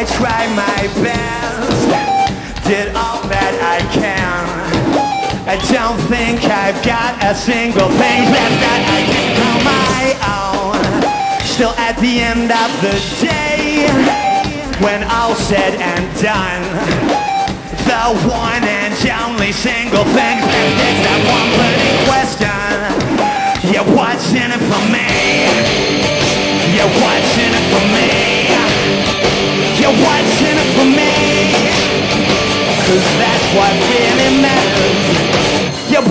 I try my best, did all that I can. I don't think I've got a single thing left that I can call my own. Still at the end of the day, when all said and done, the one and only single thing left is that one burning question. Yeah, what's in it for what really matters.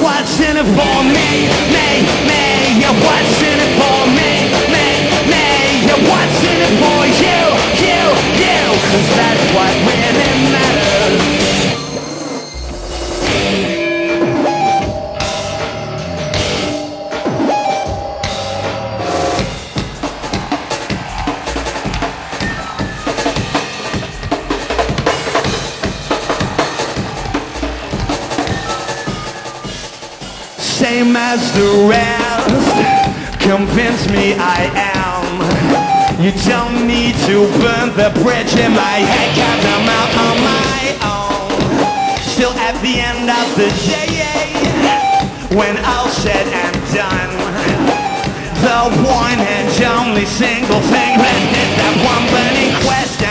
What's in it for me? Me, me. What's in it for me? Me, me. What's in it for you? You, you. Cause that's Same as the rest, convince me I am. You don't need to burn the bridge in my head, cause I'm out on my own. Still at the end of the day, when all said and done, the one and only single thing left is that one burning question.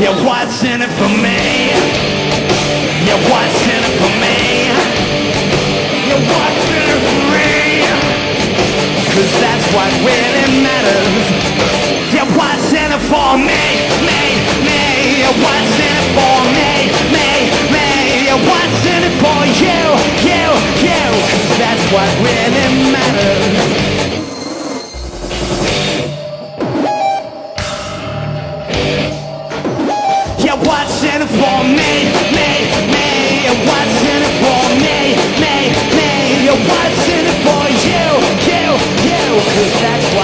Yeah, what's in it for me? Yeah, what's in it for me? What really matters. Yeah, what's in it for me, me, me? Yeah, what's in it for me, me, me? Yeah, what's in it for you, you, you? That's what really matters. for me that's why.